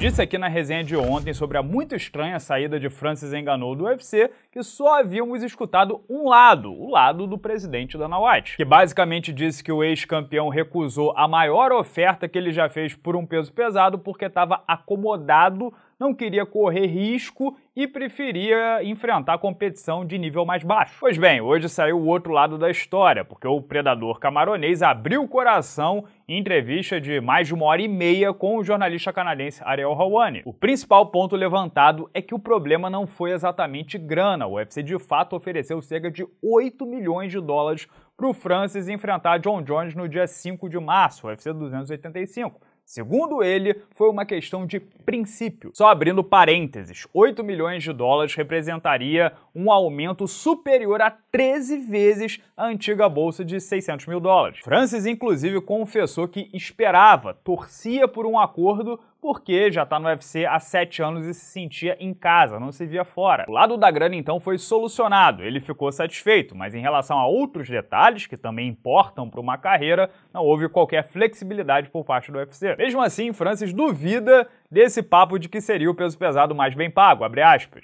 disse aqui na resenha de ontem sobre a muito estranha saída de Francis Enganou do UFC que só havíamos escutado um lado, o lado do presidente Dana White, que basicamente disse que o ex-campeão recusou a maior oferta que ele já fez por um peso pesado porque estava acomodado não queria correr risco e preferia enfrentar competição de nível mais baixo. Pois bem, hoje saiu o outro lado da história, porque o predador camaronês abriu o coração em entrevista de mais de uma hora e meia com o jornalista canadense Ariel Hawani. O principal ponto levantado é que o problema não foi exatamente grana. O UFC de fato ofereceu cerca de 8 milhões de dólares para o Francis enfrentar John Jones no dia 5 de março, UFC 285. Segundo ele, foi uma questão de princípio. Só abrindo parênteses, 8 milhões de dólares representaria um aumento superior a 13 vezes a antiga bolsa de 600 mil dólares. Francis, inclusive, confessou que esperava, torcia por um acordo porque já está no UFC há sete anos e se sentia em casa, não se via fora. O lado da grana então foi solucionado, ele ficou satisfeito, mas em relação a outros detalhes que também importam para uma carreira, não houve qualquer flexibilidade por parte do UFC. Mesmo assim, Francis duvida desse papo de que seria o peso pesado mais bem pago,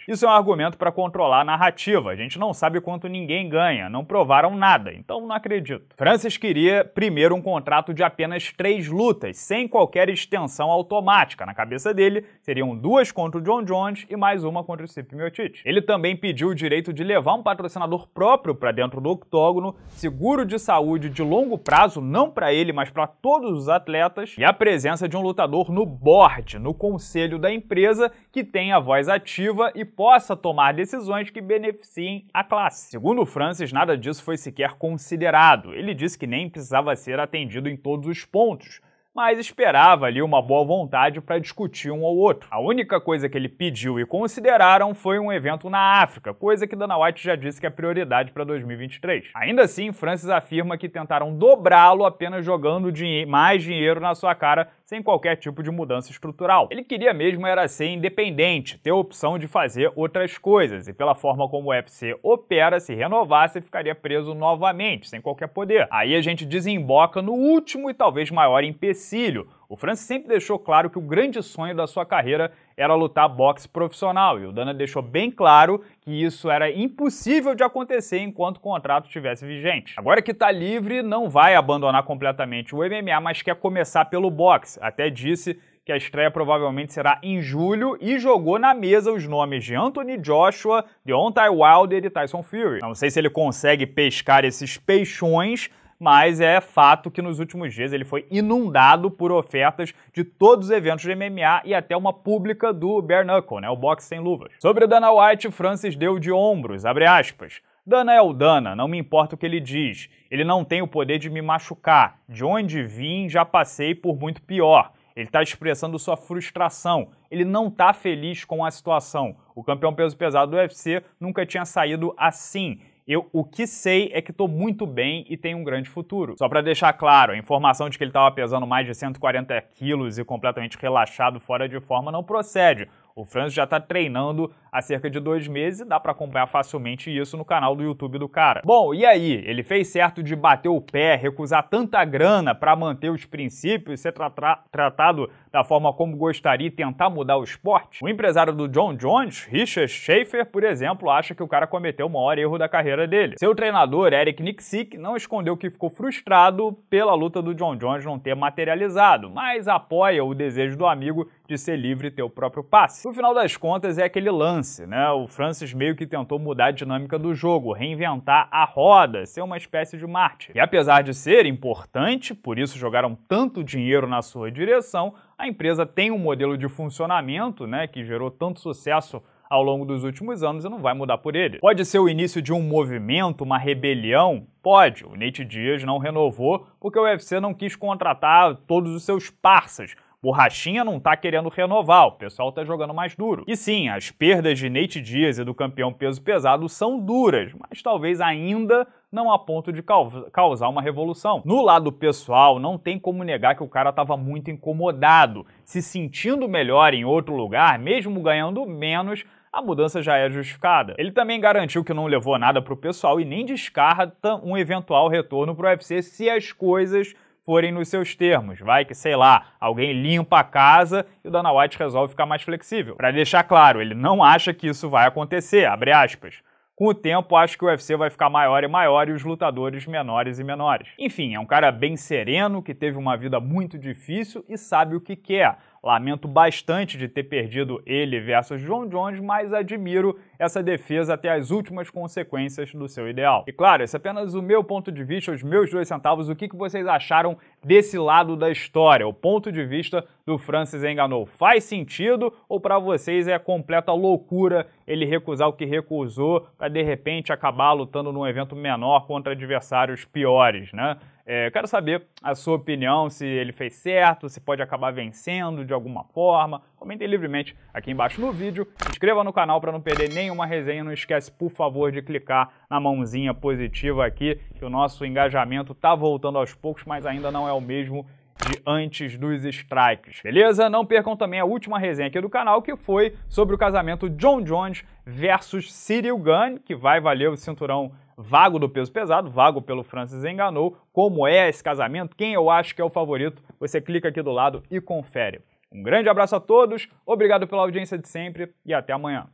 Isso é um argumento para controlar a narrativa. A gente não sabe quanto ninguém ganha, não provaram nada, então não acredito. Francis queria primeiro um contrato de apenas três lutas, sem qualquer extensão automática. Na cabeça dele, seriam duas contra o John Jones e mais uma contra o Stipe. Ele também pediu o direito de levar um patrocinador próprio para dentro do octógono, seguro de saúde de longo prazo, não para ele, mas para todos os atletas, e a presença de um lutador no board, no conselho da empresa que tenha voz ativa e possa tomar decisões que beneficiem a classe. Segundo Francis, nada disso foi sequer considerado. Ele disse que nem precisava ser atendido em todos os pontos, mas esperava ali uma boa vontade para discutir um ou outro. A única coisa que ele pediu e consideraram foi um evento na África, coisa que Dana White já disse que é prioridade para 2023. Ainda assim, Francis afirma que tentaram dobrá-lo apenas jogando dinhe mais dinheiro na sua cara sem qualquer tipo de mudança estrutural. Ele queria mesmo era ser independente, ter a opção de fazer outras coisas, e pela forma como o UFC opera, se renovasse, ficaria preso novamente, sem qualquer poder. Aí a gente desemboca no último e talvez maior empecilho, o Francis sempre deixou claro que o grande sonho da sua carreira era lutar boxe profissional, e o Dana deixou bem claro que isso era impossível de acontecer enquanto o contrato estivesse vigente. Agora que está livre, não vai abandonar completamente o MMA, mas quer começar pelo boxe. Até disse que a estreia provavelmente será em julho e jogou na mesa os nomes de Anthony Joshua, Deontay Wilder e Tyson Fury. Não sei se ele consegue pescar esses peixões, mas é fato que nos últimos dias ele foi inundado por ofertas de todos os eventos de MMA e até uma pública do Bare Knuckle, né, o boxe sem luvas. Sobre Dana White, Francis deu de ombros, abre aspas. Dana é o Dana, não me importa o que ele diz. Ele não tem o poder de me machucar. De onde vim, já passei por muito pior. Ele está expressando sua frustração. Ele não está feliz com a situação. O campeão peso pesado do UFC nunca tinha saído assim. Eu, o que sei é que estou muito bem e tenho um grande futuro. Só para deixar claro, a informação de que ele estava pesando mais de 140 quilos e completamente relaxado fora de forma não procede. O Francis já está treinando há cerca de dois meses e dá para acompanhar facilmente isso no canal do YouTube do cara. Bom, e aí? Ele fez certo de bater o pé, recusar tanta grana para manter os princípios, ser tra tra tratado da forma como gostaria e tentar mudar o esporte? O empresário do John Jones, Richard Schaefer, por exemplo, acha que o cara cometeu o maior erro da carreira dele. Seu treinador, Eric Nixick, não escondeu que ficou frustrado pela luta do John Jones não ter materializado, mas apoia o desejo do amigo de ser livre e ter o próprio passe. No final das contas, é aquele lance, né? O Francis meio que tentou mudar a dinâmica do jogo, reinventar a roda, ser uma espécie de Marte. E apesar de ser importante, por isso jogaram tanto dinheiro na sua direção, a empresa tem um modelo de funcionamento, né, que gerou tanto sucesso ao longo dos últimos anos e não vai mudar por ele. Pode ser o início de um movimento, uma rebelião? Pode. O Nate Diaz não renovou porque o UFC não quis contratar todos os seus parceiros Borrachinha não tá querendo renovar, o pessoal tá jogando mais duro. E sim, as perdas de Nate Diaz e do campeão peso pesado são duras, mas talvez ainda não a ponto de causar uma revolução. No lado pessoal, não tem como negar que o cara estava muito incomodado, se sentindo melhor em outro lugar, mesmo ganhando menos, a mudança já é justificada. Ele também garantiu que não levou nada pro pessoal e nem descarta um eventual retorno pro UFC se as coisas forem nos seus termos. Vai que, sei lá, alguém limpa a casa e o Dana White resolve ficar mais flexível. Para deixar claro, ele não acha que isso vai acontecer, abre aspas. Com o tempo, acho que o UFC vai ficar maior e maior e os lutadores menores e menores. Enfim, é um cara bem sereno, que teve uma vida muito difícil e sabe o que quer. Lamento bastante de ter perdido ele versus John Jones, mas admiro essa defesa até as últimas consequências do seu ideal. E claro, esse é apenas o meu ponto de vista, os meus dois centavos. O que, que vocês acharam desse lado da história? O ponto de vista do Francis enganou faz sentido ou para vocês é completa loucura ele recusar o que recusou para de repente acabar lutando num evento menor contra adversários piores, né? É, quero saber a sua opinião, se ele fez certo, se pode acabar vencendo de alguma forma. Comentem livremente aqui embaixo no vídeo. Se inscreva no canal para não perder nenhuma resenha. Não esquece, por favor, de clicar na mãozinha positiva aqui, que o nosso engajamento está voltando aos poucos, mas ainda não é o mesmo de antes dos strikes, beleza? Não percam também a última resenha aqui do canal, que foi sobre o casamento John Jones versus Cyril Gunn, que vai valer o cinturão vago do peso pesado, vago pelo Francis Enganou. Como é esse casamento? Quem eu acho que é o favorito? Você clica aqui do lado e confere. Um grande abraço a todos, obrigado pela audiência de sempre e até amanhã.